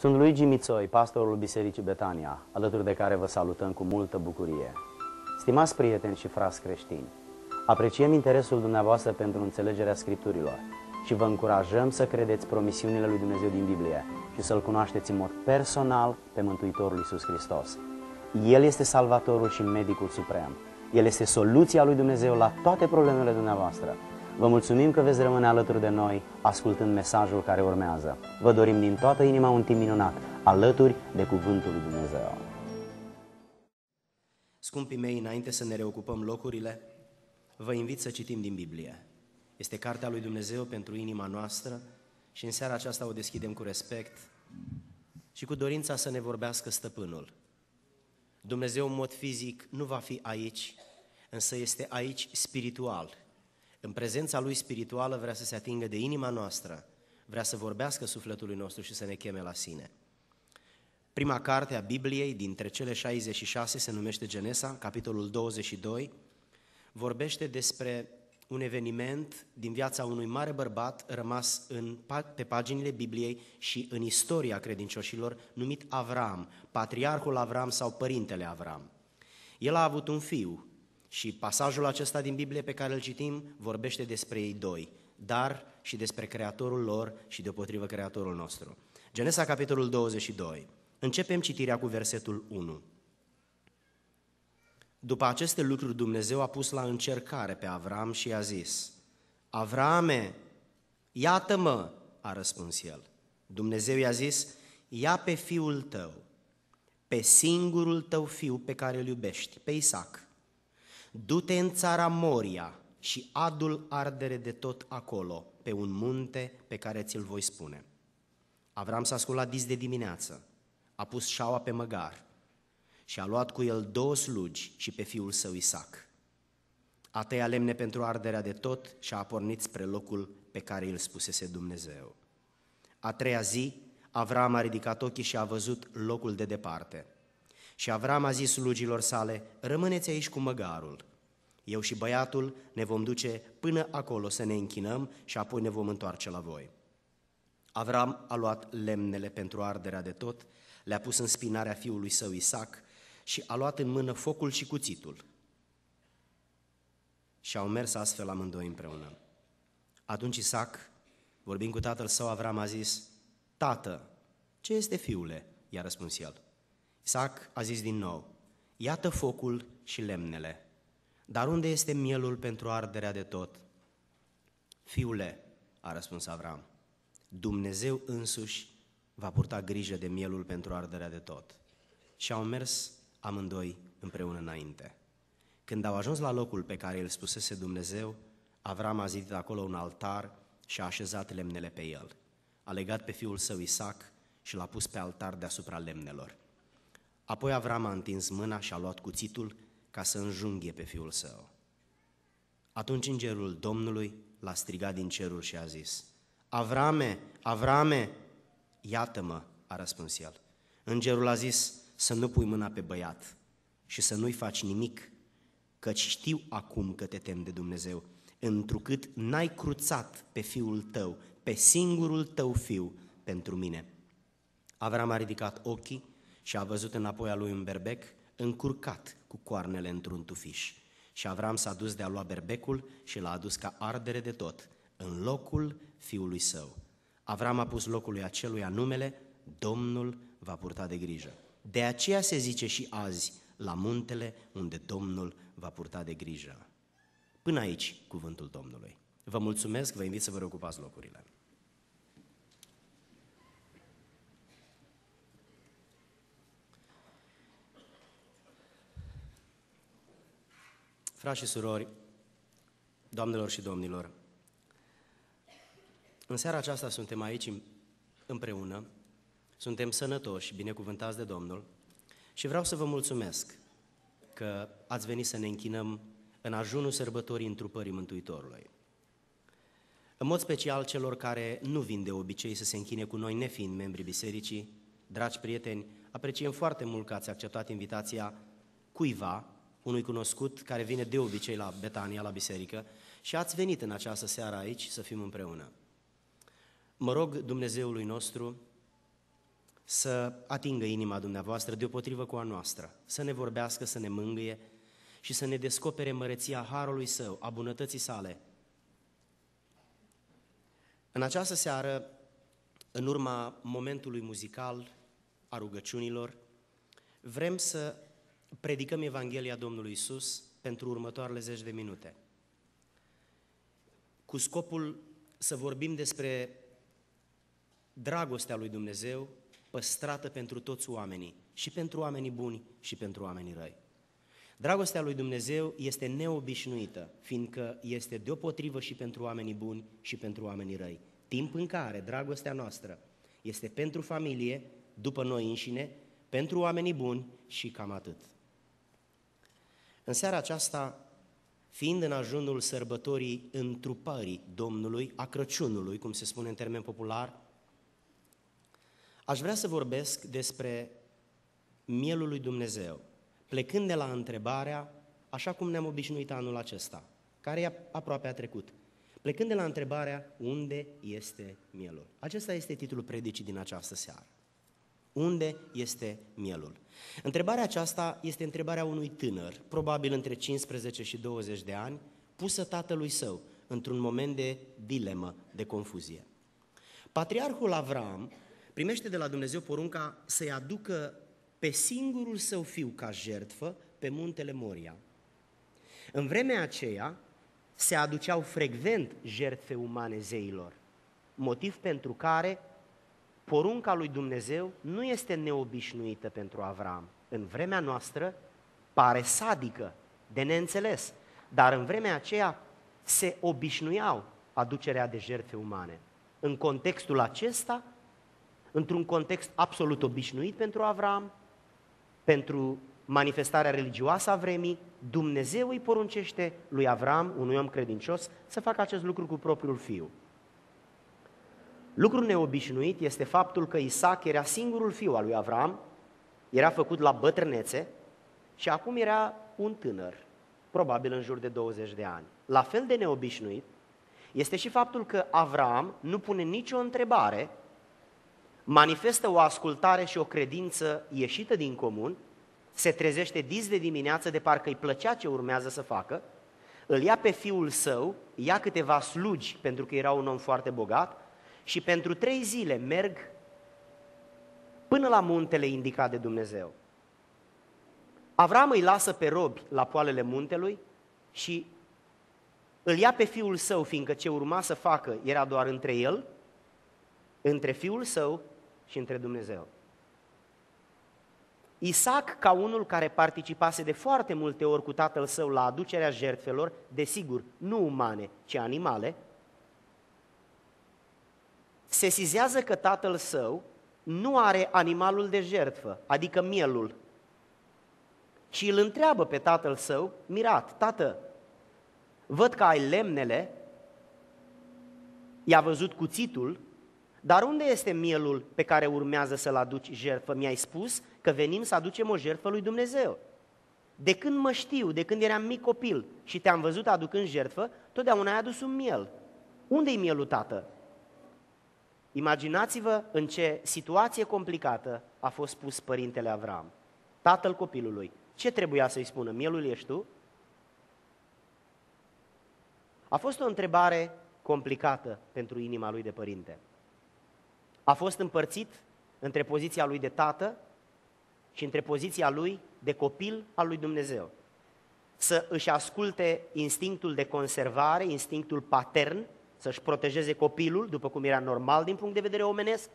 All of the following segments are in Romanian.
Sunt Luigi Mițoi, pastorul Bisericii Betania, alături de care vă salutăm cu multă bucurie. Stimați prieteni și frați creștini, apreciem interesul dumneavoastră pentru înțelegerea Scripturilor și vă încurajăm să credeți promisiunile lui Dumnezeu din Biblie și să-L cunoașteți în mod personal pe Mântuitorul Iisus Hristos. El este Salvatorul și Medicul Suprem. El este soluția lui Dumnezeu la toate problemele dumneavoastră. Vă mulțumim că veți rămâne alături de noi ascultând mesajul care urmează. Vă dorim din toată inima un timp minunat, alături de Cuvântul lui Dumnezeu. Scumpii mei, înainte să ne reocupăm locurile, vă invit să citim din Biblie. Este cartea lui Dumnezeu pentru inima noastră și în seara aceasta o deschidem cu respect și cu dorința să ne vorbească stăpânul. Dumnezeu în mod fizic nu va fi aici, însă este aici spiritual. În prezența Lui spirituală vrea să se atingă de inima noastră, vrea să vorbească sufletului nostru și să ne cheme la sine. Prima carte a Bibliei, dintre cele 66, se numește Genesa, capitolul 22, vorbește despre un eveniment din viața unui mare bărbat rămas în, pe paginile Bibliei și în istoria credincioșilor, numit Avram, patriarhul Avram sau părintele Avram. El a avut un fiu și pasajul acesta din Biblie pe care îl citim vorbește despre ei doi, dar și despre creatorul lor și deopotrivă creatorul nostru. Genesa, capitolul 22. Începem citirea cu versetul 1. După aceste lucruri, Dumnezeu a pus la încercare pe Avram și i-a zis, Avrame, iată-mă, a răspuns el. Dumnezeu i-a zis, ia pe fiul tău, pe singurul tău fiu pe care îl iubești, pe Isaac, du-te în țara Moria și adul ardere de tot acolo, pe un munte pe care ți-l voi spune. Avram s-a sculat dis de dimineață, a pus șaua pe măgar, și a luat cu el două slugi și pe fiul său Isaac. A tăiat lemne pentru arderea de tot și a pornit spre locul pe care îl spusese Dumnezeu. A treia zi, Avram a ridicat ochii și a văzut locul de departe. Și Avram a zis slugilor sale, rămâneți aici cu măgarul. Eu și băiatul ne vom duce până acolo să ne închinăm și apoi ne vom întoarce la voi. Avram a luat lemnele pentru arderea de tot, le-a pus în spinarea fiului său Isaac și a luat în mână focul și cuțitul. Și au mers astfel amândoi împreună. Atunci Isaac, vorbind cu tatăl său, Avram a zis, Tată, ce este fiule? I-a răspuns el. Isaac a zis din nou, Iată focul și lemnele, dar unde este mielul pentru arderea de tot? Fiule, a răspuns Avram, Dumnezeu însuși va purta grijă de mielul pentru arderea de tot. Și au mers amândoi împreună înainte. Când au ajuns la locul pe care îl spusese Dumnezeu, Avram a zidit acolo un altar și a așezat lemnele pe el. A legat pe fiul său Isaac și l-a pus pe altar deasupra lemnelor. Apoi Avram a întins mâna și a luat cuțitul ca să înjunghe pe fiul său. Atunci îngerul Domnului l-a strigat din cerul și a zis, Avrame, Avrame, iată-mă, a răspuns el. Îngerul a zis, să nu pui mâna pe băiat și să nu-i faci nimic, căci știu acum că te tem de Dumnezeu, întrucât n-ai cruțat pe fiul tău, pe singurul tău fiu, pentru mine. Avram a ridicat ochii și a văzut înapoi a lui un berbec încurcat cu coarnele într-un tufiș. Și Avram s-a dus de a lua berbecul și l-a adus ca ardere de tot, în locul fiului său. Avram a pus locului acelui numele, Domnul va purta de grijă. De aceea se zice și azi, la muntele unde Domnul va purta de grijă. Până aici, cuvântul Domnului. Vă mulțumesc, vă invit să vă reocupați locurile. Frați și surori, doamnelor și domnilor, în seara aceasta suntem aici împreună suntem sănătoși, binecuvântați de Domnul și vreau să vă mulțumesc că ați venit să ne închinăm în ajunul sărbătorii întrupării Mântuitorului. În mod special celor care nu vin de obicei să se închine cu noi, nefiind membri bisericii, dragi prieteni, apreciem foarte mult că ați acceptat invitația cuiva, unui cunoscut care vine de obicei la Betania, la biserică, și ați venit în această seară aici să fim împreună. Mă rog Dumnezeului nostru să atingă inima dumneavoastră deopotrivă cu a noastră, să ne vorbească, să ne mângâie și să ne descopere măreția Harului Său, a bunătății sale. În această seară, în urma momentului muzical, a rugăciunilor, vrem să predicăm Evanghelia Domnului Isus pentru următoarele zeci de minute. Cu scopul să vorbim despre dragostea lui Dumnezeu păstrată pentru toți oamenii, și pentru oamenii buni și pentru oamenii răi. Dragostea lui Dumnezeu este neobișnuită, fiindcă este deopotrivă și pentru oamenii buni și pentru oamenii răi. Timp în care dragostea noastră este pentru familie, după noi înșine, pentru oamenii buni și cam atât. În seara aceasta, fiind în ajunul sărbătorii întrupării Domnului, a Crăciunului, cum se spune în termen popular, aș vrea să vorbesc despre mielul lui Dumnezeu, plecând de la întrebarea, așa cum ne-am obișnuit anul acesta, care e aproape a trecut, plecând de la întrebarea, unde este mielul? Acesta este titlul predicii din această seară. Unde este mielul? Întrebarea aceasta este întrebarea unui tânăr, probabil între 15 și 20 de ani, pusă tatălui său într-un moment de dilemă, de confuzie. Patriarhul Avram primește de la Dumnezeu porunca să-i aducă pe singurul său fiu ca jertfă pe muntele Moria. În vremea aceea se aduceau frecvent jertfe umane zeilor, motiv pentru care porunca lui Dumnezeu nu este neobișnuită pentru Avram. În vremea noastră pare sadică, de neînțeles, dar în vremea aceea se obișnuiau aducerea de jertfe umane. În contextul acesta, într-un context absolut obișnuit pentru Avram, pentru manifestarea religioasă a vremii, Dumnezeu îi poruncește lui Avram, unui om credincios, să facă acest lucru cu propriul fiu. Lucrul neobișnuit este faptul că Isaac era singurul fiu al lui Avram, era făcut la bătrânețe și acum era un tânăr, probabil în jur de 20 de ani. La fel de neobișnuit este și faptul că Avram nu pune nicio întrebare, manifestă o ascultare și o credință ieșită din comun, se trezește dis de dimineață de parcă îi plăcea ce urmează să facă, îl ia pe fiul său, ia câteva slugi pentru că era un om foarte bogat și pentru trei zile merg până la muntele indicat de Dumnezeu. Avram îi lasă pe robi la poalele muntelui și îl ia pe fiul său, fiindcă ce urma să facă era doar între el, între fiul său și între Dumnezeu. Isaac, ca unul care participase de foarte multe ori cu tatăl său la aducerea jertfelor, desigur, nu umane, ci animale, sesizează că tatăl său nu are animalul de jertfă, adică mielul. Și îl întreabă pe tatăl său, mirat, tată, văd că ai lemnele, i-a văzut cuțitul, dar unde este mielul pe care urmează să-l aduci jertfă? Mi-ai spus că venim să aducem o jertfă lui Dumnezeu. De când mă știu, de când eram mic copil și te-am văzut aducând jertfă, totdeauna ai adus un miel. Unde-i mielul, tată? Imaginați-vă în ce situație complicată a fost pus părintele Avram, tatăl copilului. Ce trebuia să-i spună? Mielul ești tu? A fost o întrebare complicată pentru inima lui de părinte. A fost împărțit între poziția lui de tată și între poziția lui de copil al lui Dumnezeu. Să își asculte instinctul de conservare, instinctul patern, să-și protejeze copilul, după cum era normal din punct de vedere omenesc,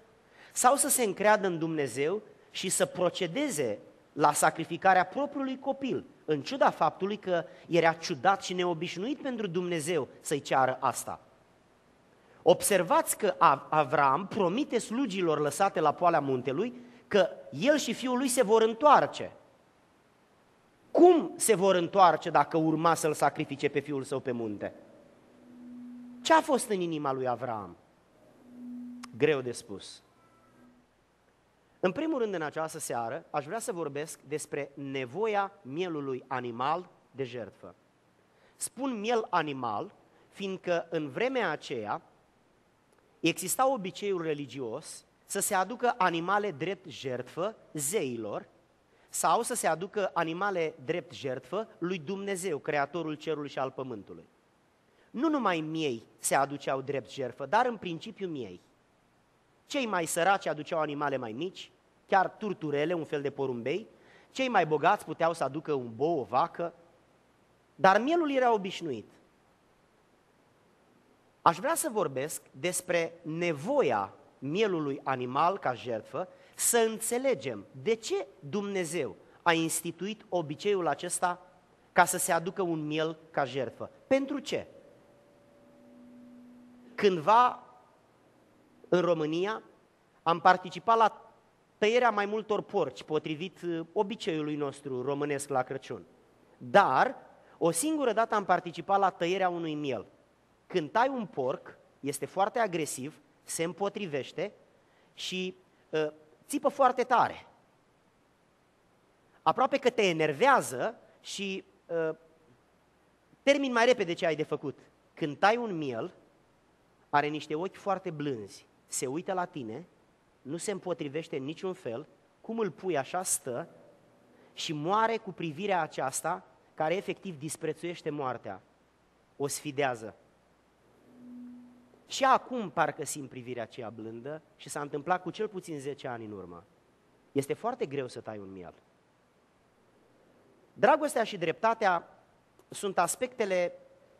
sau să se încreadă în Dumnezeu și să procedeze la sacrificarea propriului copil, în ciuda faptului că era ciudat și neobișnuit pentru Dumnezeu să-i ceară asta. Observați că Avram promite slugilor lăsate la poala muntelui că el și fiul lui se vor întoarce. Cum se vor întoarce dacă urma să-l sacrifice pe fiul său pe munte? Ce a fost în inima lui Avram? Greu de spus. În primul rând, în această seară, aș vrea să vorbesc despre nevoia mielului animal de jertfă. Spun miel animal, fiindcă în vremea aceea exista obiceiul religios să se aducă animale drept jertfă zeilor sau să se aducă animale drept jertfă lui Dumnezeu, Creatorul cerului și al pământului. Nu numai miei se aduceau drept jertfă, dar în principiu miei. Cei mai săraci aduceau animale mai mici, chiar turturele, un fel de porumbei, cei mai bogați puteau să aducă un bou, o vacă, dar mielul era obișnuit. Aș vrea să vorbesc despre nevoia mielului animal ca jertfă, să înțelegem de ce Dumnezeu a instituit obiceiul acesta ca să se aducă un miel ca jertfă. Pentru ce? Cândva în România am participat la tăierea mai multor porci, potrivit uh, obiceiului nostru românesc la Crăciun. Dar o singură dată am participat la tăierea unui miel. Când tai un porc, este foarte agresiv, se împotrivește și uh, țipă foarte tare. Aproape că te enervează și uh, termin mai repede ce ai de făcut. Când tai un miel, are niște ochi foarte blânzi, se uită la tine, nu se împotrivește în niciun fel, cum îl pui așa stă și moare cu privirea aceasta care efectiv disprețuiește moartea, o sfidează. Și acum parcă simt privirea aceea blândă și s-a întâmplat cu cel puțin 10 ani în urmă. Este foarte greu să tai un miel. Dragostea și dreptatea sunt aspectele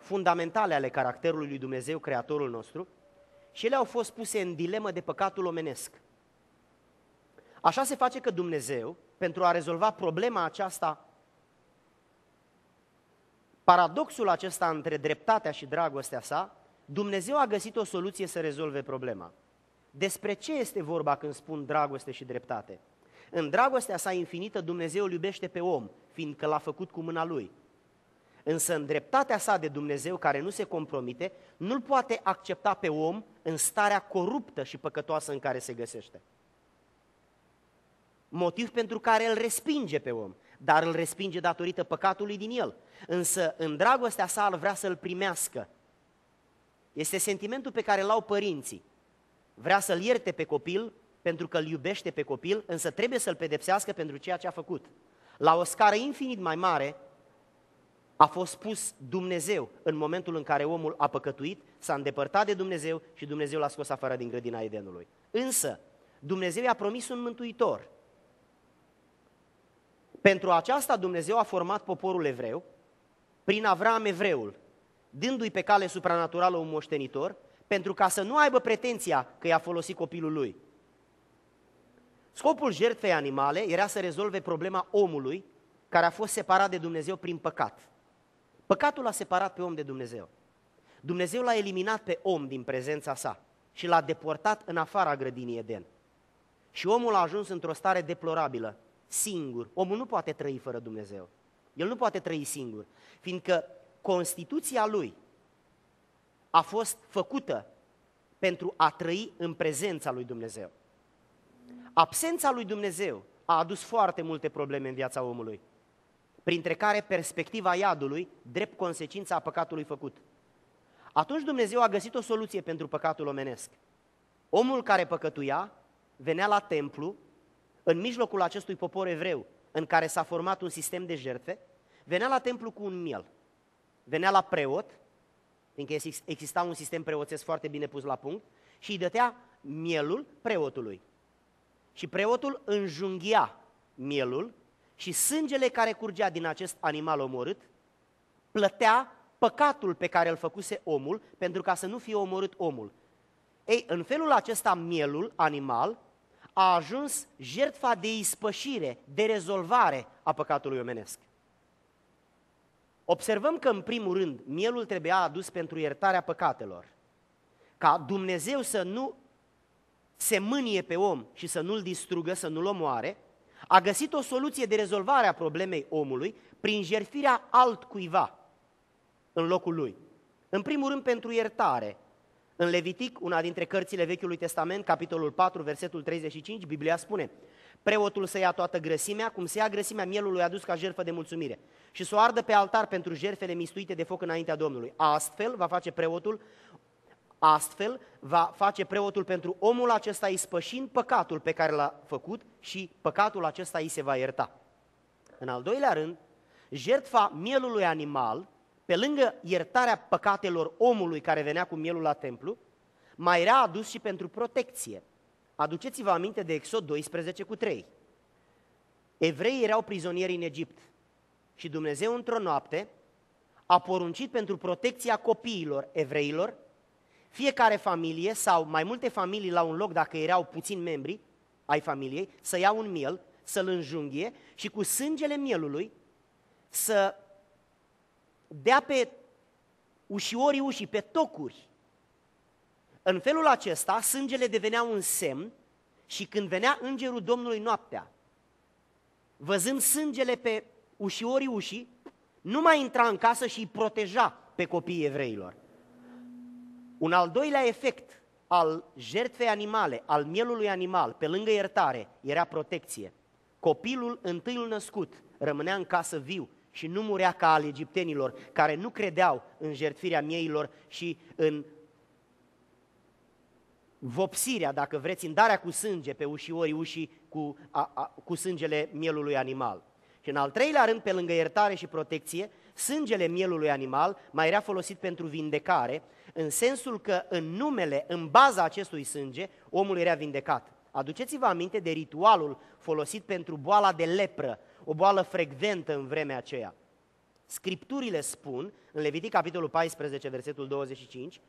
fundamentale ale caracterului lui Dumnezeu, Creatorul nostru, și ele au fost puse în dilemă de păcatul omenesc. Așa se face că Dumnezeu, pentru a rezolva problema aceasta, paradoxul acesta între dreptatea și dragostea sa, Dumnezeu a găsit o soluție să rezolve problema. Despre ce este vorba când spun dragoste și dreptate? În dragostea sa infinită, Dumnezeu îl iubește pe om, fiindcă l-a făcut cu mâna lui. Însă în dreptatea sa de Dumnezeu, care nu se compromite, nu-l poate accepta pe om în starea coruptă și păcătoasă în care se găsește. Motiv pentru care îl respinge pe om, dar îl respinge datorită păcatului din el. Însă în dragostea sa îl vrea să-l primească, este sentimentul pe care l-au părinții. Vrea să-l ierte pe copil pentru că îl iubește pe copil, însă trebuie să-l pedepsească pentru ceea ce a făcut. La o scară infinit mai mare a fost pus Dumnezeu în momentul în care omul a păcătuit, s-a îndepărtat de Dumnezeu și Dumnezeu l-a scos afară din grădina Edenului. Însă, Dumnezeu i-a promis un mântuitor. Pentru aceasta Dumnezeu a format poporul evreu, prin Avram evreul, dându-i pe cale supranaturală un moștenitor, pentru ca să nu aibă pretenția că i-a folosit copilul lui. Scopul jertfei animale era să rezolve problema omului care a fost separat de Dumnezeu prin păcat. Păcatul l-a separat pe om de Dumnezeu. Dumnezeu l-a eliminat pe om din prezența sa și l-a deportat în afara grădinii Eden. Și omul a ajuns într-o stare deplorabilă, singur. Omul nu poate trăi fără Dumnezeu. El nu poate trăi singur, fiindcă Constituția lui a fost făcută pentru a trăi în prezența lui Dumnezeu. Absența lui Dumnezeu a adus foarte multe probleme în viața omului, printre care perspectiva iadului, drept consecința a păcatului făcut. Atunci Dumnezeu a găsit o soluție pentru păcatul omenesc. Omul care păcătuia venea la templu, în mijlocul acestui popor evreu, în care s-a format un sistem de jertfe, venea la templu cu un miel venea la preot, fiindcă exista un sistem preoțesc foarte bine pus la punct, și îi dătea mielul preotului. Și preotul înjunghia mielul și sângele care curgea din acest animal omorât plătea păcatul pe care îl făcuse omul pentru ca să nu fie omorât omul. Ei, în felul acesta mielul animal a ajuns jertfa de ispășire, de rezolvare a păcatului omenesc. Observăm că, în primul rând, mielul trebuia adus pentru iertarea păcatelor. Ca Dumnezeu să nu se mânie pe om și să nu-l distrugă, să nu-l omoare, a găsit o soluție de rezolvare a problemei omului prin jertfirea altcuiva în locul lui. În primul rând pentru iertare. În Levitic, una dintre cărțile Vechiului Testament, capitolul 4, versetul 35, Biblia spune preotul să ia toată grăsimea, cum se ia grăsimea mielului adus ca jertfă de mulțumire și să o ardă pe altar pentru jertfele mistuite de foc înaintea Domnului. Astfel va face preotul Astfel va face preotul pentru omul acesta ispășind păcatul pe care l-a făcut și păcatul acesta îi se va ierta. În al doilea rând, jertfa mielului animal, pe lângă iertarea păcatelor omului care venea cu mielul la templu, mai era adus și pentru protecție. Aduceți-vă aminte de Exod 12 cu 3. Evreii erau prizonieri în Egipt și Dumnezeu într-o noapte a poruncit pentru protecția copiilor evreilor, fiecare familie sau mai multe familii la un loc, dacă erau puțini membri ai familiei, să ia un miel, să-l înjunghie și cu sângele mielului să dea pe ușiorii ușii, pe tocuri. În felul acesta, sângele devenea un semn și când venea îngerul Domnului noaptea, văzând sângele pe ușiorii ușii, nu mai intra în casă și îi proteja pe copiii evreilor. Un al doilea efect al jertfei animale, al mielului animal, pe lângă iertare, era protecție. Copilul întâiul născut rămânea în casă viu și nu murea ca al egiptenilor, care nu credeau în jertfirea mieilor și în vopsirea, dacă vreți, în darea cu sânge pe ușiorii ușii cu, a, a, cu sângele mielului animal. Și în al treilea rând, pe lângă iertare și protecție, sângele mielului animal mai era folosit pentru vindecare, în sensul că în numele, în baza acestui sânge, omul era vindecat. Aduceți-vă aminte de ritualul folosit pentru boala de lepră, o boală frecventă în vremea aceea. Scripturile spun, în Levitic capitolul 14, versetul 25,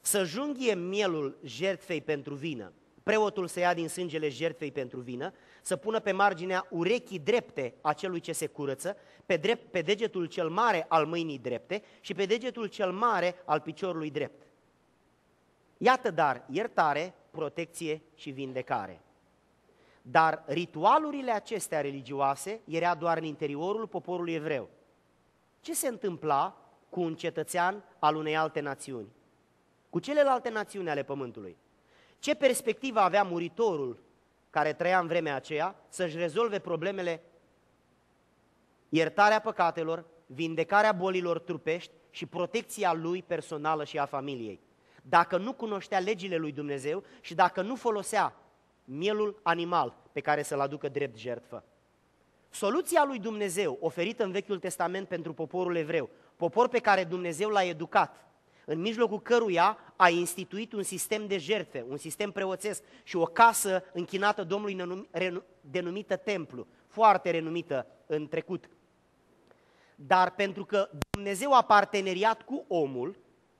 să junghie mielul jertfei pentru vină, preotul să ia din sângele jertfei pentru vină, să pună pe marginea urechii drepte a celui ce se curăță, pe, drept, pe degetul cel mare al mâinii drepte și pe degetul cel mare al piciorului drept. Iată dar iertare, protecție și vindecare. Dar ritualurile acestea religioase era doar în interiorul poporului evreu. Ce se întâmpla cu un cetățean al unei alte națiuni? Cu celelalte națiuni ale pământului? Ce perspectivă avea muritorul care trăia în vremea aceea să-și rezolve problemele iertarea păcatelor, vindecarea bolilor trupești și protecția lui personală și a familiei. Dacă nu cunoștea legile lui Dumnezeu și dacă nu folosea mielul animal pe care să-l aducă drept jertfă. Soluția lui Dumnezeu oferită în Vechiul Testament pentru poporul evreu, popor pe care Dumnezeu l-a educat, în mijlocul căruia a instituit un sistem de jertfe, un sistem preoțesc și o casă închinată Domnului denumită templu, foarte renumită în trecut. Dar pentru că Dumnezeu a parteneriat cu omul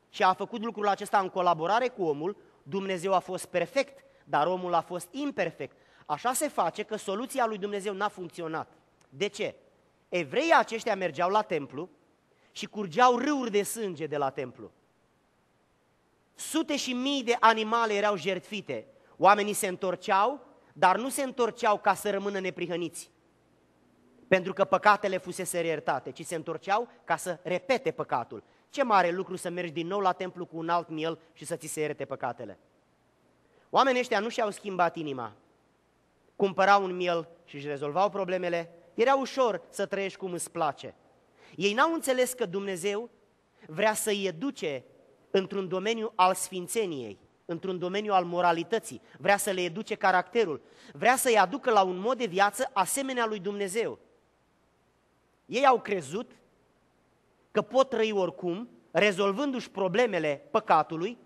și a făcut lucrul acesta în colaborare cu omul, Dumnezeu a fost perfect, dar omul a fost imperfect. Așa se face că soluția lui Dumnezeu n-a funcționat. De ce? Evreii aceștia mergeau la templu și curgeau râuri de sânge de la templu. Sute și mii de animale erau jertfite. Oamenii se întorceau, dar nu se întorceau ca să rămână neprihăniți. Pentru că păcatele fusese iertate, ci se întorceau ca să repete păcatul. Ce mare lucru să mergi din nou la templu cu un alt miel și să ți se ierte păcatele. Oamenii ăștia nu și-au schimbat inima. Cumpărau un miel și își rezolvau problemele. Era ușor să trăiești cum îți place. Ei n-au înțeles că Dumnezeu vrea să-i educe într-un domeniu al sfințeniei, într-un domeniu al moralității, vrea să le educe caracterul, vrea să-i aducă la un mod de viață asemenea lui Dumnezeu. Ei au crezut că pot trăi oricum, rezolvându-și problemele păcatului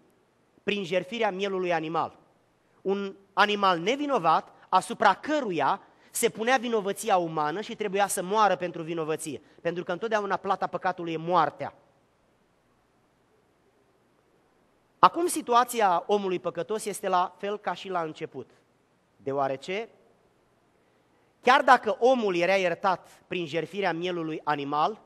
prin jerfirea mielului animal. Un animal nevinovat asupra căruia se punea vinovăția umană și trebuia să moară pentru vinovăție. Pentru că întotdeauna plata păcatului e moartea. Acum situația omului păcătos este la fel ca și la început, deoarece chiar dacă omul era iertat prin jerfirea mielului animal,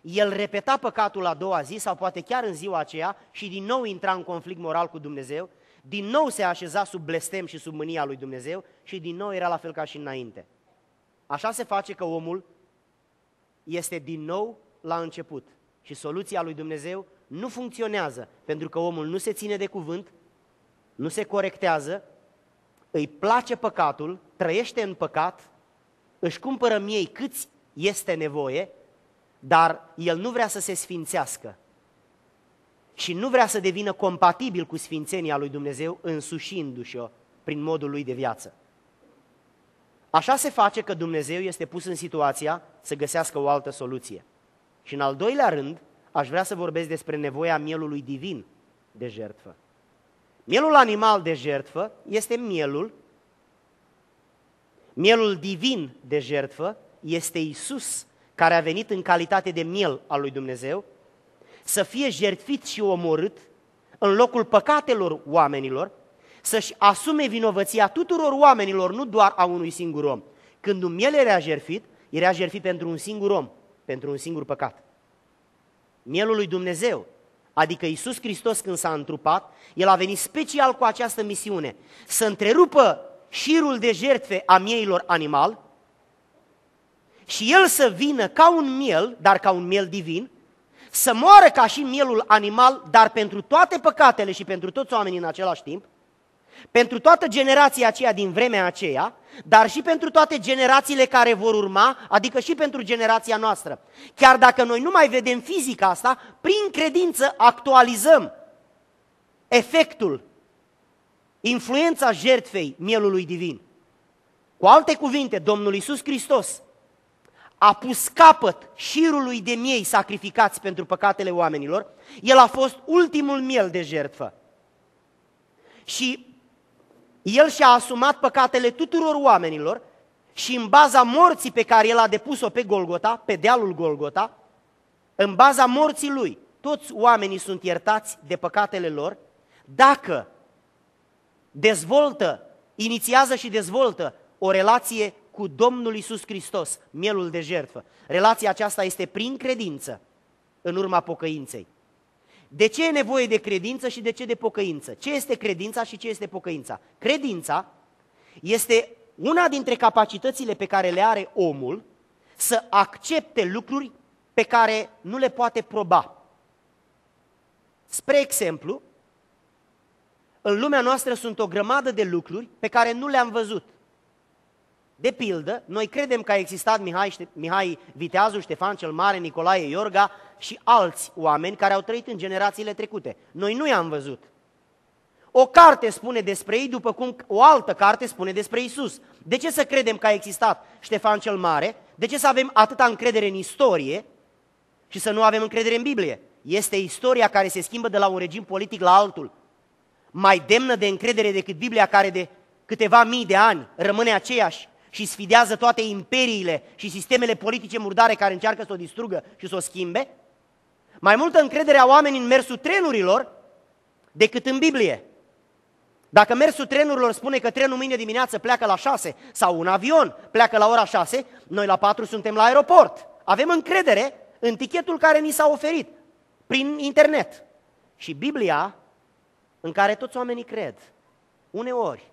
el repeta păcatul a doua zi sau poate chiar în ziua aceea și din nou intra în conflict moral cu Dumnezeu, din nou se așeza sub blestem și sub mânia lui Dumnezeu și din nou era la fel ca și înainte. Așa se face că omul este din nou la început și soluția lui Dumnezeu nu funcționează, pentru că omul nu se ține de cuvânt, nu se corectează, îi place păcatul, trăiește în păcat, își cumpără miei câți este nevoie, dar el nu vrea să se sfințească. și nu vrea să devină compatibil cu sfințenia lui Dumnezeu însușindu-și-o prin modul lui de viață. Așa se face că Dumnezeu este pus în situația să găsească o altă soluție. Și în al doilea rând, aș vrea să vorbesc despre nevoia mielului divin de jertfă. Mielul animal de jertfă este mielul, mielul divin de jertfă este Isus, care a venit în calitate de miel al lui Dumnezeu, să fie jertfit și omorât în locul păcatelor oamenilor, să-și asume vinovăția tuturor oamenilor, nu doar a unui singur om. Când un miel era jertfit, era jertfit pentru un singur om, pentru un singur păcat. Mielul lui Dumnezeu, adică Isus Hristos când s-a întrupat, El a venit special cu această misiune, să întrerupă șirul de jertfe a mieilor animal și El să vină ca un miel, dar ca un miel divin, să moară ca și mielul animal, dar pentru toate păcatele și pentru toți oamenii în același timp, pentru toată generația aceea din vremea aceea, dar și pentru toate generațiile care vor urma, adică și pentru generația noastră. Chiar dacă noi nu mai vedem fizica asta, prin credință actualizăm efectul, influența jertfei mielului divin. Cu alte cuvinte, Domnul Isus Hristos a pus capăt șirului de miei sacrificați pentru păcatele oamenilor, el a fost ultimul miel de jertfă. Și el și-a asumat păcatele tuturor oamenilor și în baza morții pe care el a depus-o pe Golgota, pe dealul Golgota, în baza morții lui, toți oamenii sunt iertați de păcatele lor, dacă dezvoltă, inițiază și dezvoltă o relație cu Domnul Isus Hristos, mielul de jertfă. Relația aceasta este prin credință, în urma pocăinței. De ce e nevoie de credință și de ce de pocăință? Ce este credința și ce este pocăința? Credința este una dintre capacitățile pe care le are omul să accepte lucruri pe care nu le poate proba. Spre exemplu, în lumea noastră sunt o grămadă de lucruri pe care nu le-am văzut. De pildă, noi credem că a existat Mihai, Mihai Viteazu, Ștefan cel Mare, Nicolae Iorga și alți oameni care au trăit în generațiile trecute. Noi nu i-am văzut. O carte spune despre ei, după cum o altă carte spune despre Isus. De ce să credem că a existat Ștefan cel Mare? De ce să avem atâta încredere în istorie și să nu avem încredere în Biblie? Este istoria care se schimbă de la un regim politic la altul. Mai demnă de încredere decât Biblia care de câteva mii de ani rămâne aceeași și sfidează toate imperiile și sistemele politice murdare care încearcă să o distrugă și să o schimbe, mai multă încredere a oamenii în mersul trenurilor decât în Biblie. Dacă mersul trenurilor spune că trenul mâine dimineață pleacă la 6 sau un avion pleacă la ora 6, noi la 4 suntem la aeroport. Avem încredere în tichetul care ni s-a oferit prin internet. Și Biblia, în care toți oamenii cred, uneori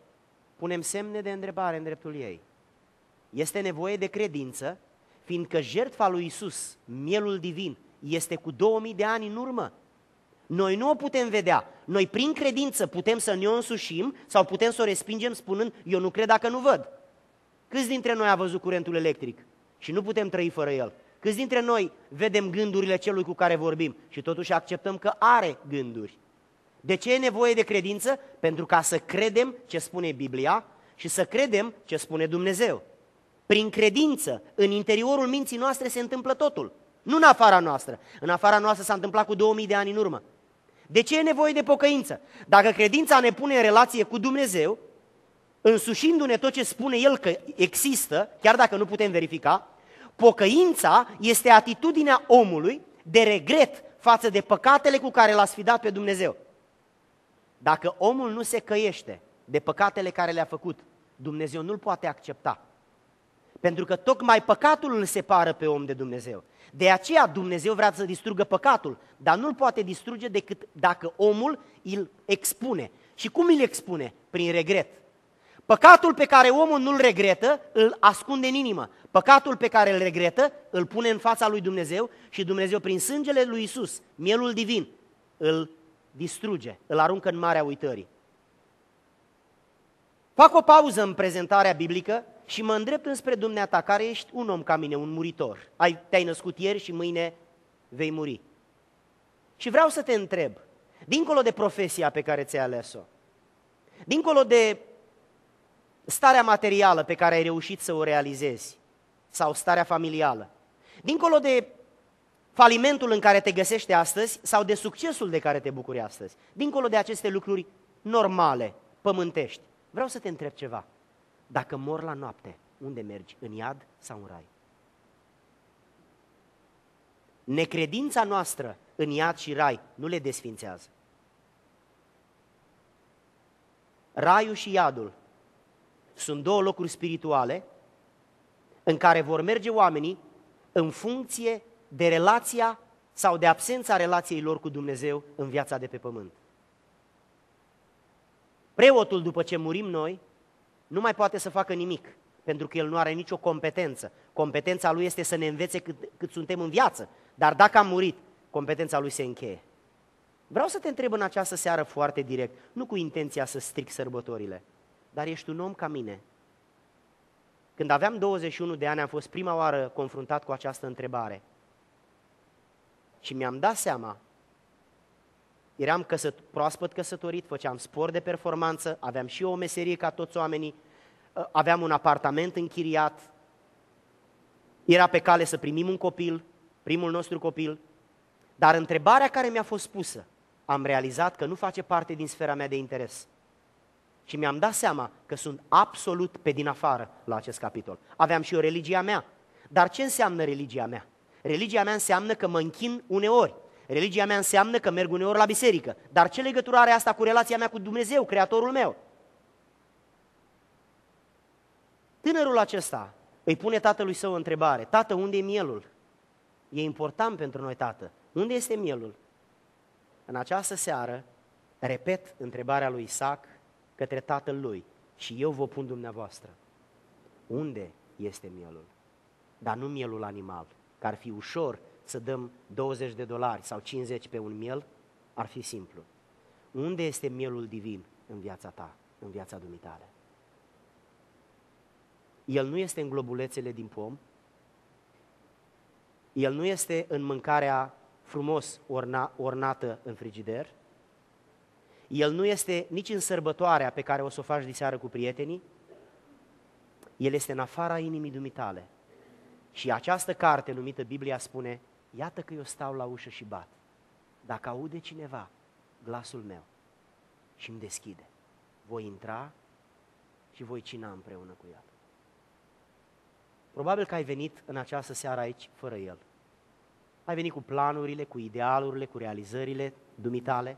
punem semne de întrebare în dreptul ei. Este nevoie de credință, fiindcă jertfa lui Isus, mielul divin, este cu 2000 de ani în urmă. Noi nu o putem vedea. Noi prin credință putem să ne o însușim sau putem să o respingem spunând eu nu cred dacă nu văd. Câți dintre noi a văzut curentul electric și nu putem trăi fără el? Câți dintre noi vedem gândurile celui cu care vorbim și totuși acceptăm că are gânduri? De ce e nevoie de credință? Pentru ca să credem ce spune Biblia și să credem ce spune Dumnezeu. Prin credință, în interiorul minții noastre se întâmplă totul. Nu în afara noastră. În afara noastră s-a întâmplat cu 2000 de ani în urmă. De ce e nevoie de pocăință? Dacă credința ne pune în relație cu Dumnezeu, însușindu-ne tot ce spune El că există, chiar dacă nu putem verifica, pocăința este atitudinea omului de regret față de păcatele cu care l-a sfidat pe Dumnezeu. Dacă omul nu se căiește de păcatele care le-a făcut, Dumnezeu nu-l poate accepta. Pentru că tocmai păcatul îl separă pe om de Dumnezeu. De aceea Dumnezeu vrea să distrugă păcatul, dar nu-l poate distruge decât dacă omul îl expune. Și cum îl expune? Prin regret. Păcatul pe care omul nu-l regretă, îl ascunde în inimă. Păcatul pe care îl regretă, îl pune în fața lui Dumnezeu și Dumnezeu, prin sângele lui Isus, mielul divin, îl distruge, îl aruncă în marea uitării. Fac o pauză în prezentarea biblică și mă îndrept înspre dumneata, care ești un om ca mine, un muritor. Ai, te-ai născut ieri și mâine vei muri. Și vreau să te întreb, dincolo de profesia pe care ți-ai ales-o, dincolo de starea materială pe care ai reușit să o realizezi sau starea familială, dincolo de falimentul în care te găsești astăzi sau de succesul de care te bucuri astăzi, dincolo de aceste lucruri normale, pământești, vreau să te întreb ceva. Dacă mor la noapte, unde mergi? În iad sau în rai? Necredința noastră în iad și rai nu le desfințează. Raiul și iadul sunt două locuri spirituale în care vor merge oamenii în funcție de relația sau de absența relației lor cu Dumnezeu în viața de pe pământ. Preotul, după ce murim noi, nu mai poate să facă nimic, pentru că el nu are nicio competență. Competența lui este să ne învețe cât, cât suntem în viață, dar dacă am murit, competența lui se încheie. Vreau să te întreb în această seară foarte direct, nu cu intenția să stric sărbătorile, dar ești un om ca mine. Când aveam 21 de ani am fost prima oară confruntat cu această întrebare. Și mi-am dat seama, eram căsăt, proaspăt căsătorit, făceam sport de performanță, aveam și eu o meserie ca toți oamenii, ă, aveam un apartament închiriat, era pe cale să primim un copil, primul nostru copil, dar întrebarea care mi-a fost pusă, am realizat că nu face parte din sfera mea de interes. Și mi-am dat seama că sunt absolut pe din afară la acest capitol. Aveam și o religia mea. Dar ce înseamnă religia mea? Religia mea înseamnă că mă închin uneori. Religia mea înseamnă că merg uneori la biserică. Dar ce legătură are asta cu relația mea cu Dumnezeu, Creatorul meu? Tânărul acesta îi pune tatălui său o întrebare. Tată, unde e mielul? E important pentru noi, tată. Unde este mielul? În această seară, repet întrebarea lui Isaac către tatăl lui și eu vă pun dumneavoastră. Unde este mielul? Dar nu mielul animal, că ar fi ușor să dăm 20 de dolari sau 50 pe un miel, ar fi simplu. Unde este mielul divin în viața ta, în viața dumitale? El nu este în globulețele din pom, el nu este în mâncarea frumos orna, ornată în frigider, el nu este nici în sărbătoarea pe care o să o faci diseară cu prietenii, el este în afara inimii dumitale. Și această carte numită Biblia spune, iată că eu stau la ușă și bat. Dacă aude cineva glasul meu și îmi deschide, voi intra și voi cina împreună cu el. Probabil că ai venit în această seară aici fără el. Ai venit cu planurile, cu idealurile, cu realizările dumitale,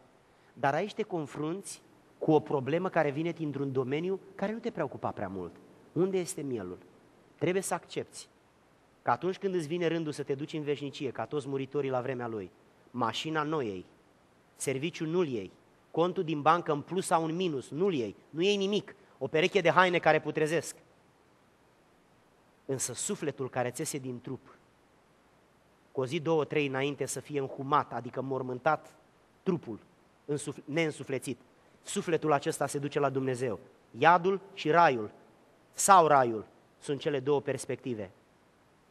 dar aici te confrunți cu o problemă care vine dintr-un domeniu care nu te preocupa prea mult. Unde este mielul? Trebuie să accepti că atunci când îți vine rândul să te duci în veșnicie, ca toți muritorii la vremea lui, mașina nu ei, serviciul nu-l iei, contul din bancă în plus sau în minus, nu-l iei, nu iei nimic, o pereche de haine care putrezesc. Însă sufletul care ți din trup, cu o zi, două, trei înainte să fie înhumat, adică mormântat trupul, neînsuflețit. Sufletul acesta se duce la Dumnezeu. Iadul și raiul, sau raiul, sunt cele două perspective.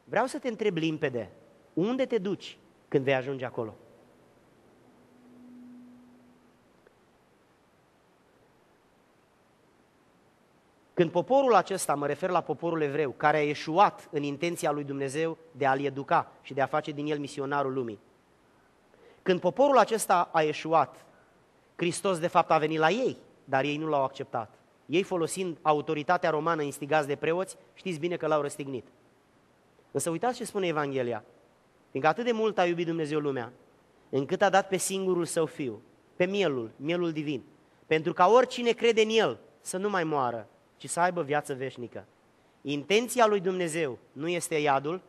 Vreau să te întreb limpede, unde te duci când vei ajunge acolo? Când poporul acesta, mă refer la poporul evreu, care a ieșuat în intenția lui Dumnezeu de a-l educa și de a face din el misionarul lumii, când poporul acesta a ieșuat, Hristos de fapt a venit la ei, dar ei nu l-au acceptat. Ei folosind autoritatea romană instigați de preoți, știți bine că l-au răstignit. Însă uitați ce spune Evanghelia. Fiindcă atât de mult a iubit Dumnezeu lumea, încât a dat pe singurul său fiu, pe mielul, mielul divin, pentru ca oricine crede în el să nu mai moară, ci să aibă viață veșnică. Intenția lui Dumnezeu nu este iadul,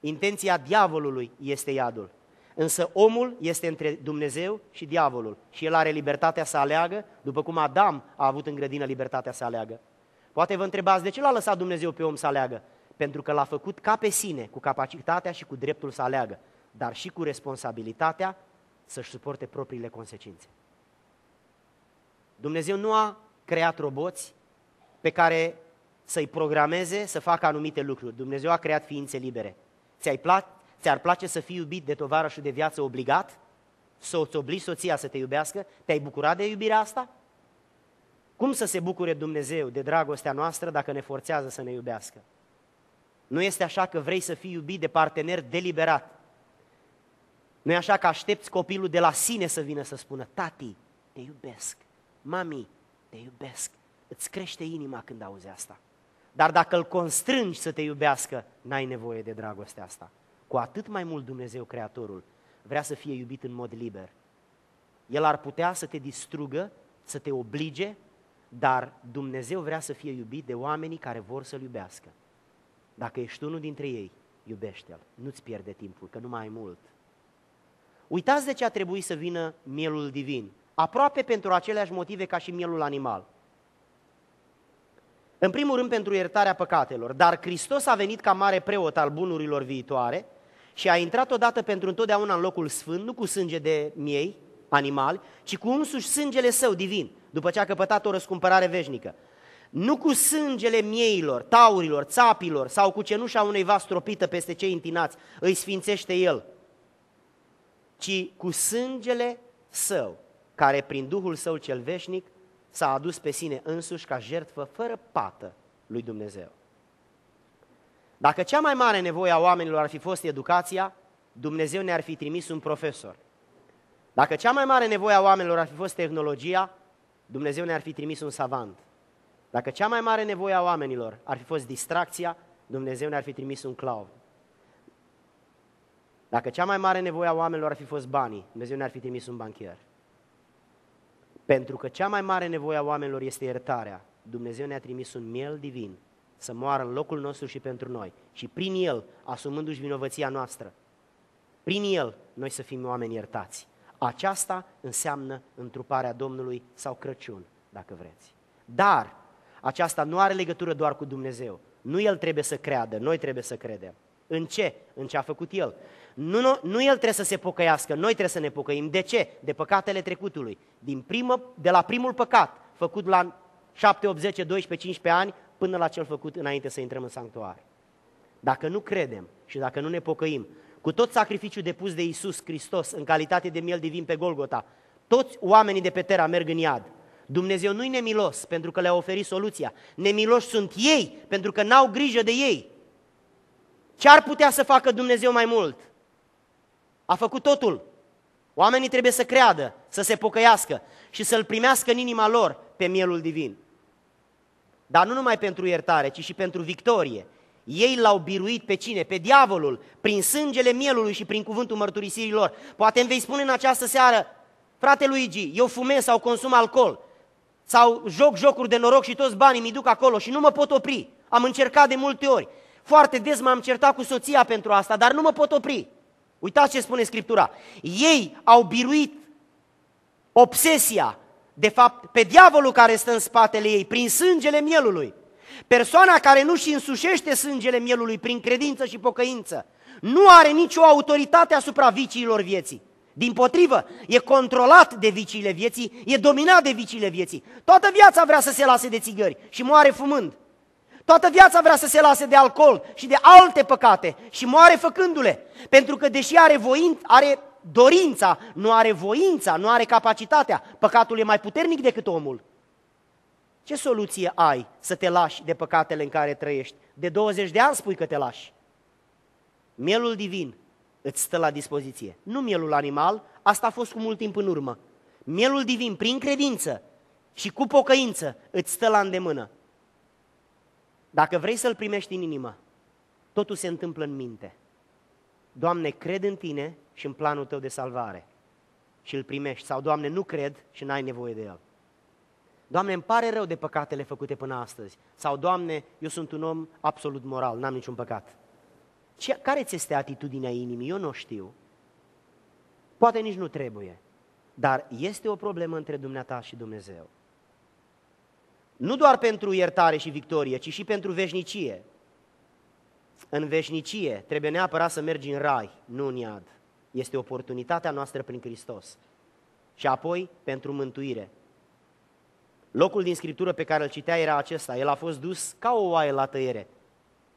intenția diavolului este iadul. Însă omul este între Dumnezeu și diavolul și el are libertatea să aleagă, după cum Adam a avut în grădină libertatea să aleagă. Poate vă întrebați de ce l-a lăsat Dumnezeu pe om să aleagă? Pentru că l-a făcut ca pe sine, cu capacitatea și cu dreptul să aleagă, dar și cu responsabilitatea să-și suporte propriile consecințe. Dumnezeu nu a creat roboți pe care să-i programeze să facă anumite lucruri. Dumnezeu a creat ființe libere. Ți-ai Ți-ar place să fii iubit de tovarășul de viață obligat? Să-ți obligi soția să te iubească? Te-ai bucurat de iubirea asta? Cum să se bucure Dumnezeu de dragostea noastră dacă ne forțează să ne iubească? Nu este așa că vrei să fii iubit de partener deliberat. Nu e așa că aștepți copilul de la sine să vină să spună, tati, te iubesc, mami, te iubesc. Îți crește inima când auzi asta. Dar dacă îl constrângi să te iubească, n-ai nevoie de dragostea asta. Cu atât mai mult Dumnezeu, Creatorul, vrea să fie iubit în mod liber. El ar putea să te distrugă, să te oblige, dar Dumnezeu vrea să fie iubit de oamenii care vor să-L iubească. Dacă ești unul dintre ei, iubește-L. Nu-ți pierde timpul, că nu mai ai mult. Uitați de ce a trebuit să vină mielul divin. Aproape pentru aceleași motive ca și mielul animal. În primul rând pentru iertarea păcatelor, dar Hristos a venit ca mare preot al bunurilor viitoare și a intrat odată pentru întotdeauna în locul sfânt, nu cu sânge de miei, animali, ci cu însuși sângele său divin, după ce a căpătat o răscumpărare veșnică. Nu cu sângele mieilor, taurilor, țapilor sau cu cenușa unei vas stropită peste cei întinați, îi sfințește el, ci cu sângele său, care prin Duhul său cel veșnic s-a adus pe sine însuși ca jertfă fără pată lui Dumnezeu. Dacă cea mai mare nevoie a oamenilor ar fi fost educația, Dumnezeu ne-ar fi trimis un profesor. Dacă cea mai mare nevoie a oamenilor ar fi fost tehnologia, Dumnezeu ne-ar fi trimis un savant. Dacă cea mai mare nevoie a oamenilor ar fi fost distracția, Dumnezeu ne-ar fi trimis un clown. Dacă cea mai mare nevoie a oamenilor ar fi fost banii, Dumnezeu ne-ar fi trimis un banchier. Pentru că cea mai mare nevoie a oamenilor este iertarea. Dumnezeu ne-a trimis un miel divin să moară în locul nostru și pentru noi. Și prin el, asumându-și vinovăția noastră, prin el, noi să fim oameni iertați. Aceasta înseamnă întruparea Domnului sau Crăciun, dacă vreți. Dar aceasta nu are legătură doar cu Dumnezeu. Nu El trebuie să creadă, noi trebuie să credem. În ce? În ce a făcut El. Nu, nu, nu El trebuie să se pocăiască, noi trebuie să ne pocăim. De ce? De păcatele trecutului. Din primă, de la primul păcat, făcut la 7, 8, 10, 12, 15 ani, până la cel făcut înainte să intrăm în sanctuar. Dacă nu credem și dacă nu ne pocăim, cu tot sacrificiul depus de Isus Hristos în calitate de miel divin pe Golgota, toți oamenii de pe Terra merg în iad. Dumnezeu nu-i nemilos pentru că le-a oferit soluția. Nemiloși sunt ei pentru că n-au grijă de ei. Ce ar putea să facă Dumnezeu mai mult? A făcut totul. Oamenii trebuie să creadă, să se pocăiască și să-L primească în inima lor pe mielul divin. Dar nu numai pentru iertare, ci și pentru victorie. Ei l-au biruit pe cine? Pe diavolul, prin sângele mielului și prin cuvântul mărturisirilor. Poate îmi vei spune în această seară, frate Luigi, eu fumez sau consum alcool, sau joc jocuri de noroc și toți banii mi duc acolo și nu mă pot opri. Am încercat de multe ori. Foarte des m-am certat cu soția pentru asta, dar nu mă pot opri. Uitați ce spune Scriptura. Ei au biruit obsesia, de fapt, pe diavolul care stă în spatele ei, prin sângele mielului. Persoana care nu și însușește sângele mielului prin credință și pocăință, nu are nicio autoritate asupra viciilor vieții. Din potrivă, e controlat de viciile vieții, e dominat de viciile vieții. Toată viața vrea să se lase de țigări și moare fumând. Toată viața vrea să se lase de alcool și de alte păcate și moare făcându-le. Pentru că deși are, voinț, are dorința, nu are voința, nu are capacitatea, păcatul e mai puternic decât omul. Ce soluție ai să te lași de păcatele în care trăiești? De 20 de ani spui că te lași. Mielul divin îți stă la dispoziție. Nu mielul animal, asta a fost cu mult timp în urmă. Mielul divin, prin credință și cu pocăință, îți stă la îndemână. Dacă vrei să-L primești în inimă, totul se întâmplă în minte. Doamne, cred în Tine și în planul Tău de salvare și îl primești. Sau, Doamne, nu cred și n-ai nevoie de El. Doamne, îmi pare rău de păcatele făcute până astăzi. Sau, Doamne, eu sunt un om absolut moral, n-am niciun păcat. Ce, care ți este atitudinea inimii? Eu nu știu. Poate nici nu trebuie. Dar este o problemă între dumneata și Dumnezeu. Nu doar pentru iertare și victorie, ci și pentru veșnicie. În veșnicie trebuie neapărat să mergi în rai, nu în iad. Este oportunitatea noastră prin Hristos. Și apoi pentru mântuire. Locul din Scriptură pe care îl citea era acesta. El a fost dus ca o oaie la tăiere,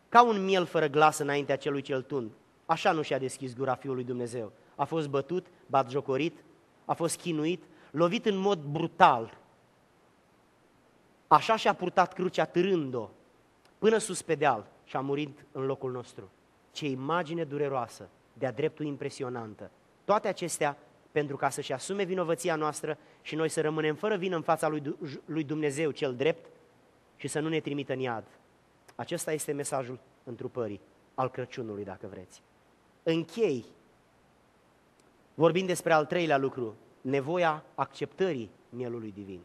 ca un miel fără glas înaintea celui cel tund. Așa nu și-a deschis gura Fiului Dumnezeu. A fost bătut, batjocorit, a fost chinuit, lovit în mod brutal. Așa și-a purtat crucea târând-o până sus pe deal și a murit în locul nostru. Ce imagine dureroasă, de-a dreptul impresionantă. Toate acestea pentru ca să-și asume vinovăția noastră și noi să rămânem fără vină în fața lui Dumnezeu cel drept și să nu ne trimită în iad. Acesta este mesajul întrupării, al Crăciunului, dacă vreți. Închei vorbind despre al treilea lucru, nevoia acceptării mielului divin.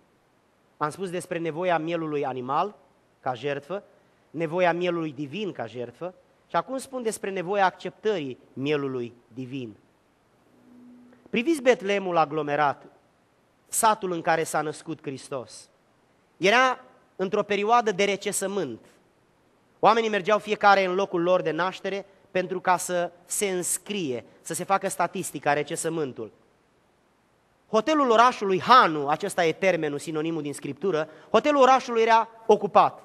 Am spus despre nevoia mielului animal ca jertfă, nevoia mielului divin ca jertfă și acum spun despre nevoia acceptării mielului divin. Priviți Betlemul aglomerat, satul în care s-a născut Hristos. Era într-o perioadă de recesământ. Oamenii mergeau fiecare în locul lor de naștere pentru ca să se înscrie, să se facă statistica, recesământul. Hotelul orașului Hanu, acesta e termenul, sinonimul din scriptură, hotelul orașului era ocupat.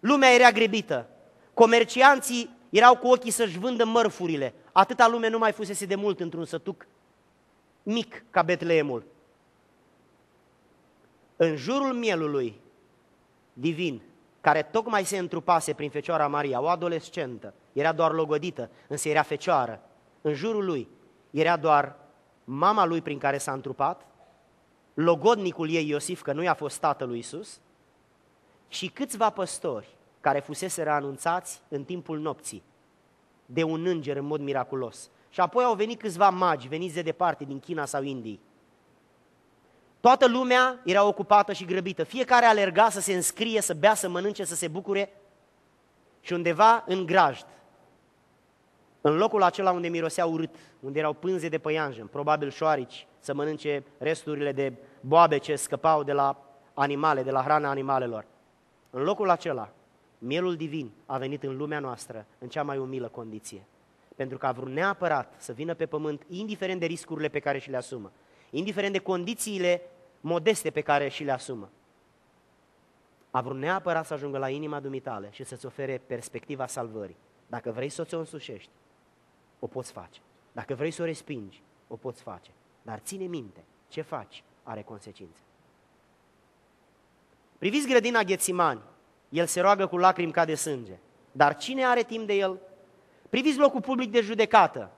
Lumea era grebită. Comercianții erau cu ochii să-și vândă mărfurile. Atâta lume nu mai fusese de mult într-un sătuc mic ca Betleemul. În jurul mielului divin, care tocmai se întrupase prin Fecioara Maria, o adolescentă, era doar logodită, însă era fecioară. În jurul lui era doar mama lui prin care s-a întrupat, logodnicul ei Iosif, că nu i-a fost tatăl lui Isus, și câțiva păstori care fusese anunțați în timpul nopții de un înger în mod miraculos. Și apoi au venit câțiva magi, veniți de departe, din China sau Indii. Toată lumea era ocupată și grăbită. Fiecare alerga să se înscrie, să bea, să mănânce, să se bucure. Și undeva în grajd, în locul acela unde mirosea urât, unde erau pânze de păianjen, probabil șoarici, să mănânce resturile de boabe ce scăpau de la animale, de la hrana animalelor. În locul acela, mielul divin a venit în lumea noastră în cea mai umilă condiție. Pentru că a vrut neapărat să vină pe pământ, indiferent de riscurile pe care și le asumă, indiferent de condițiile modeste pe care și le asumă. A vrut neapărat să ajungă la inima dumitale și să-ți ofere perspectiva salvării. Dacă vrei să ți-o însușești, o poți face. Dacă vrei să o respingi, o poți face. Dar ține minte, ce faci are consecințe. Priviți grădina Ghețimani, el se roagă cu lacrimi ca de sânge. Dar cine are timp de el? Priviți locul public de judecată.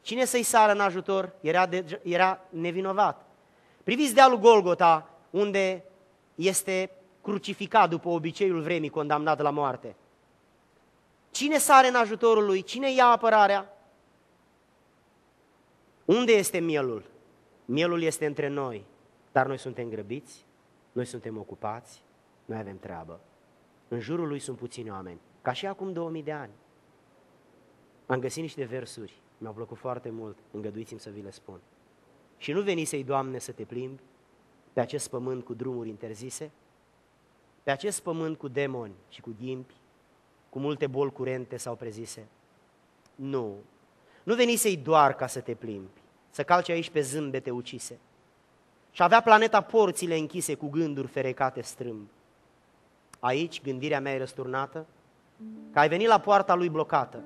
Cine să-i sară în ajutor era, de, era nevinovat. Priviți dealul Golgota, unde este crucificat după obiceiul vremii, condamnat la moarte. Cine sare în ajutorul lui? Cine ia apărarea? Unde este mielul? Mielul este între noi, dar noi suntem grăbiți, noi suntem ocupați, noi avem treabă. În jurul lui sunt puțini oameni, ca și acum 2000 de ani. Am găsit niște versuri, mi-au plăcut foarte mult, îngăduiți-mi să vi le spun. Și nu veni să-i, Doamne, să te plimbi pe acest pământ cu drumuri interzise, pe acest pământ cu demoni și cu ghimpi, cu multe boli curente sau prezise. Nu, nu venisei doar ca să te plimbi, să calci aici pe zâmbete ucise. Și avea planeta porțile închise cu gânduri ferecate strâmb. Aici gândirea mea e răsturnată, că ai venit la poarta lui blocată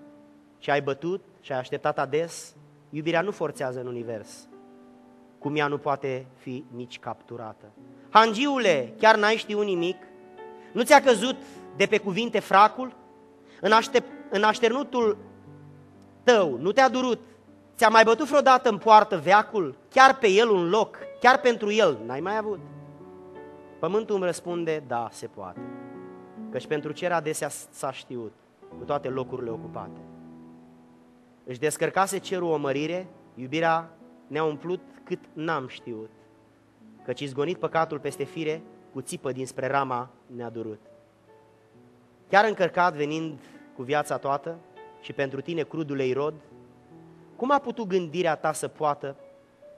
și ai bătut și ai așteptat ades, iubirea nu forțează în univers, cum ea nu poate fi nici capturată. Hangiule, chiar n-ai știut nimic? Nu ți-a căzut de pe cuvinte fracul? În, aștept, în așternutul tău nu te-a durut? Ți-a mai bătut vreodată în poartă veacul? Chiar pe el un loc? Chiar pentru el? N-ai mai avut? Pământul îmi răspunde, da, se poate. Căci pentru cer adesea s-a știut, cu toate locurile ocupate. Își descărcase cerul o mărire, iubirea ne-a umplut cât n-am știut. Căci izgonit păcatul peste fire, cu țipă dinspre rama ne-a durut. Chiar încărcat venind cu viața toată, și pentru tine crudul rod? Cum a putut gândirea ta să poată?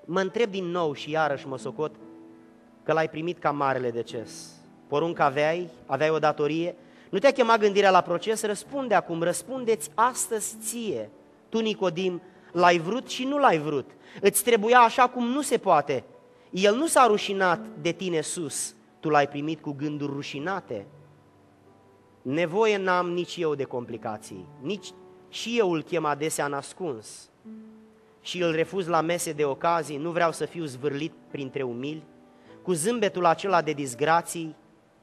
Mă întreb din nou și iarăși mă socot că l-ai primit ca marele deces. Porunca aveai, aveai o datorie, nu te-a chemat gândirea la proces? Răspunde acum, răspundeți astăzi ție. Tu, Nicodim, l-ai vrut și nu l-ai vrut. Îți trebuia așa cum nu se poate. El nu s-a rușinat de tine sus, tu l-ai primit cu gânduri rușinate. Nevoie n-am nici eu de complicații, nici și eu îl chem adesea nascuns. Și îl refuz la mese de ocazii, nu vreau să fiu zvârlit printre umili, cu zâmbetul acela de disgrații,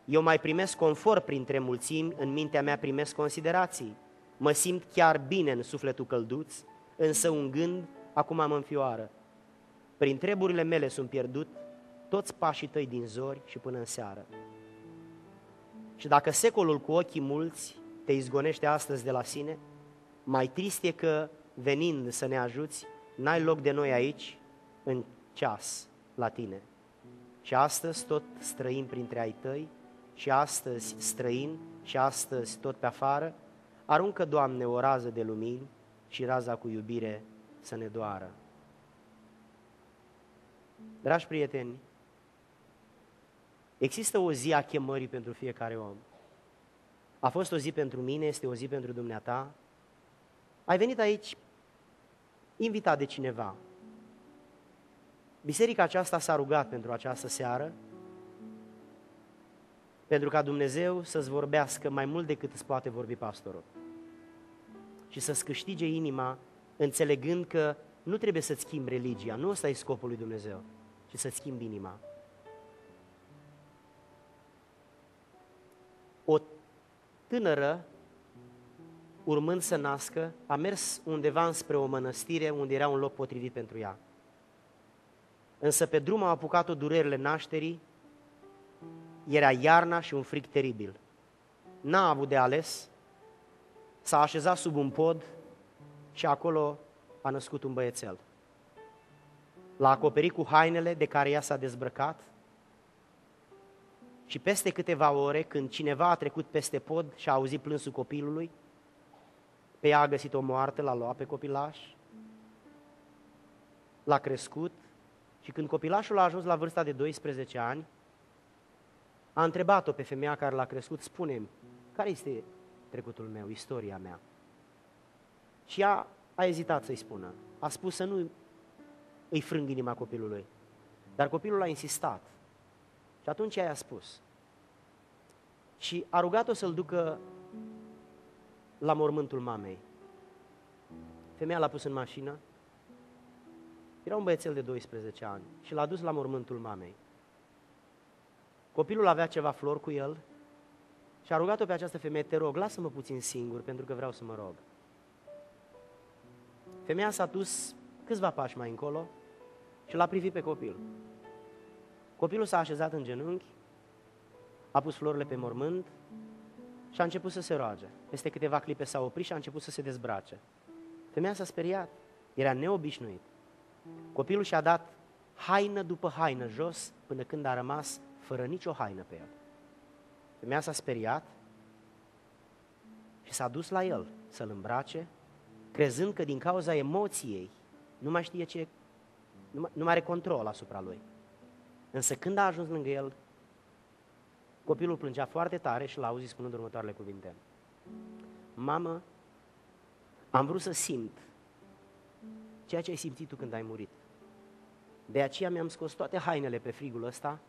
eu mai primesc confort printre mulțimi, în mintea mea primesc considerații. Mă simt chiar bine în sufletul călduț, însă un gând acum mă înfioară. Prin treburile mele sunt pierdut toți pașii tăi din zori și până în seară. Și dacă secolul cu ochii mulți te izgonește astăzi de la sine, mai trist e că, venind să ne ajuți, n-ai loc de noi aici, în ceas, la tine. Și astăzi tot străin printre ai tăi, și astăzi străin, și astăzi tot pe afară, aruncă, Doamne, o rază de lumini și raza cu iubire să ne doară. Dragi prieteni, există o zi a chemării pentru fiecare om. A fost o zi pentru mine, este o zi pentru dumneata. Ai venit aici invitat de cineva. Biserica aceasta s-a rugat pentru această seară, pentru ca Dumnezeu să-ți vorbească mai mult decât îți poate vorbi pastorul. Și să-ți câștige inima înțelegând că nu trebuie să-ți schimbi religia, nu ăsta e scopul lui Dumnezeu, ci să-ți schimbi inima. O tânără, urmând să nască, a mers undeva spre o mănăstire unde era un loc potrivit pentru ea. Însă pe drum au apucat-o durerile nașterii, era iarna și un fric teribil. N-a avut de ales, s-a așezat sub un pod și acolo a născut un băiețel. L-a acoperit cu hainele de care ea s-a dezbrăcat și peste câteva ore, când cineva a trecut peste pod și a auzit plânsul copilului, pe ea a găsit o moartă, l-a luat pe copilaș, l-a crescut și când copilașul a ajuns la vârsta de 12 ani, a întrebat-o pe femeia care l-a crescut, spune care este trecutul meu, istoria mea? Și ea a ezitat să-i spună. A spus să nu îi frâng inima copilului. Dar copilul a insistat. Și atunci ea a spus. Și a rugat-o să-l ducă la mormântul mamei. Femeia l-a pus în mașină. Era un băiețel de 12 ani și l-a dus la mormântul mamei. Copilul avea ceva flori cu el și a rugat-o pe această femeie, te rog, lasă-mă puțin singur pentru că vreau să mă rog. Femeia s-a dus câțiva pași mai încolo și l-a privit pe copil. Copilul s-a așezat în genunchi, a pus florile pe mormânt și a început să se roage. Peste câteva clipe s-a oprit și a început să se dezbrace. Femeia s-a speriat, era neobișnuit. Copilul și-a dat haină după haină jos până când a rămas fără nicio haină pe el. Femeia s-a speriat și s-a dus la el să-l îmbrace, crezând că din cauza emoției nu mai știe ce, nu mai, nu mai are control asupra lui. Însă când a ajuns lângă el, copilul plângea foarte tare și l-a auzit spunând următoarele cuvinte. Mamă, am vrut să simt ceea ce ai simțit tu când ai murit. De aceea mi-am scos toate hainele pe frigul ăsta,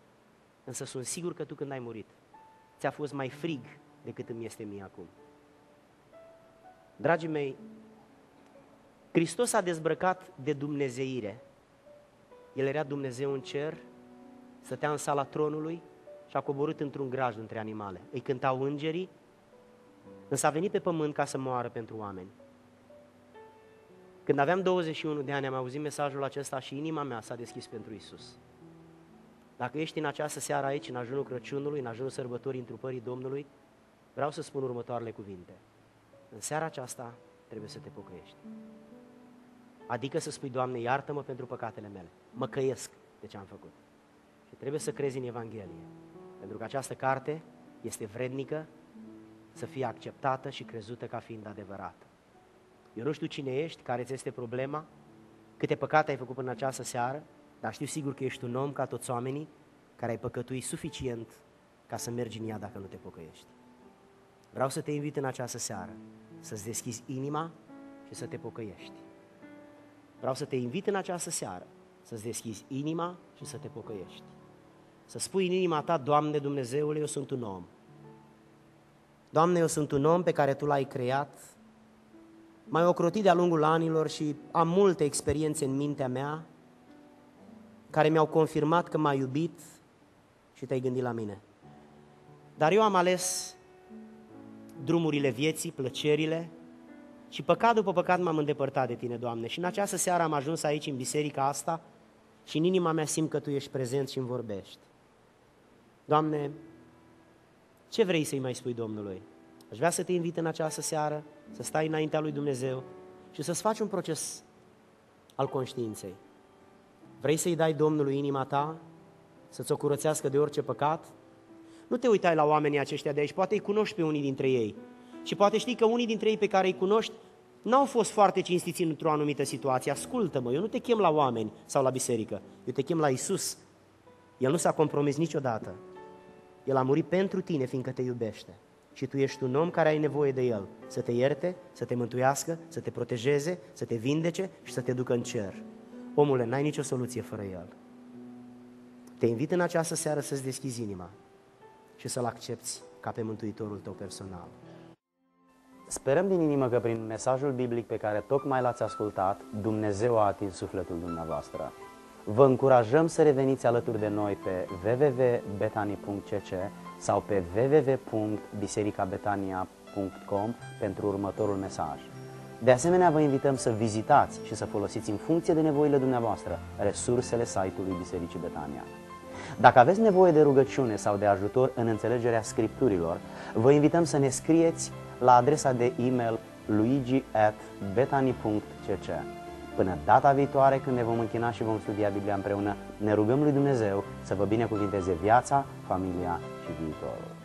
însă sunt sigur că tu când ai murit, ți-a fost mai frig decât îmi este mie acum. Dragii mei, Hristos a dezbrăcat de dumnezeire. El era Dumnezeu în cer, stătea în sala tronului și a coborât într-un graj între animale. Îi cântau îngerii, însă a venit pe pământ ca să moară pentru oameni. Când aveam 21 de ani, am auzit mesajul acesta și inima mea s-a deschis pentru Isus. Dacă ești în această seară aici, în ajunul Crăciunului, în ajunul sărbătorii întrupării Domnului, vreau să spun următoarele cuvinte. În seara aceasta trebuie să te pocăiești. Adică să spui, Doamne, iartă-mă pentru păcatele mele. Mă căiesc de ce am făcut. Și trebuie să crezi în Evanghelie. Pentru că această carte este vrednică să fie acceptată și crezută ca fiind adevărată. Eu nu știu cine ești, care ți este problema, câte păcate ai făcut până în această seară, dar știu sigur că ești un om ca toți oamenii care ai păcătuit suficient ca să mergi în ea dacă nu te pocăiești. Vreau să te invit în această seară să-ți deschizi inima și să te pocăiești. Vreau să te invit în această seară să-ți deschizi inima și să te pocăiești. Să spui în inima ta, Doamne Dumnezeule, eu sunt un om. Doamne, eu sunt un om pe care Tu l-ai creat mai ocrotit de-a lungul anilor și am multe experiențe în mintea mea care mi-au confirmat că m-ai iubit și te-ai gândit la mine. Dar eu am ales drumurile vieții, plăcerile și păcat după păcat m-am îndepărtat de Tine, Doamne. Și în această seară am ajuns aici, în biserica asta, și în inima mea simt că Tu ești prezent și îmi vorbești. Doamne, ce vrei să-i mai spui Domnului? Aș vrea să te invit în această seară, să stai înaintea lui Dumnezeu și să-ți faci un proces al conștiinței. Vrei să-i dai Domnului inima ta, să-ți o curățească de orice păcat? Nu te uitai la oamenii aceștia de aici, poate îi cunoști pe unii dintre ei. Și poate știi că unii dintre ei pe care îi cunoști n-au fost foarte cinstiți într-o anumită situație. Ascultă-mă, eu nu te chem la oameni sau la biserică, eu te chem la Isus. El nu s-a compromis niciodată. El a murit pentru tine, fiindcă te iubește. Și tu ești un om care ai nevoie de El, să te ierte, să te mântuiască, să te protejeze, să te vindece și să te ducă în cer. Omule, n-ai nicio soluție fără El. Te invit în această seară să-ți deschizi inima și să-L accepti ca pe Mântuitorul tău personal. Sperăm din inimă că prin mesajul biblic pe care tocmai l-ați ascultat, Dumnezeu a atins sufletul dumneavoastră. Vă încurajăm să reveniți alături de noi pe www.betani.cc sau pe www.bisericabetania.com pentru următorul mesaj. De asemenea, vă invităm să vizitați și să folosiți în funcție de nevoile dumneavoastră resursele site-ului Bisericii Betania. Dacă aveți nevoie de rugăciune sau de ajutor în înțelegerea scripturilor, vă invităm să ne scrieți la adresa de e-mail luigi.betani.cc Până data viitoare când ne vom închina și vom studia Biblia împreună, ne rugăm lui Dumnezeu să vă binecuvinteze viața, familia și viitorul.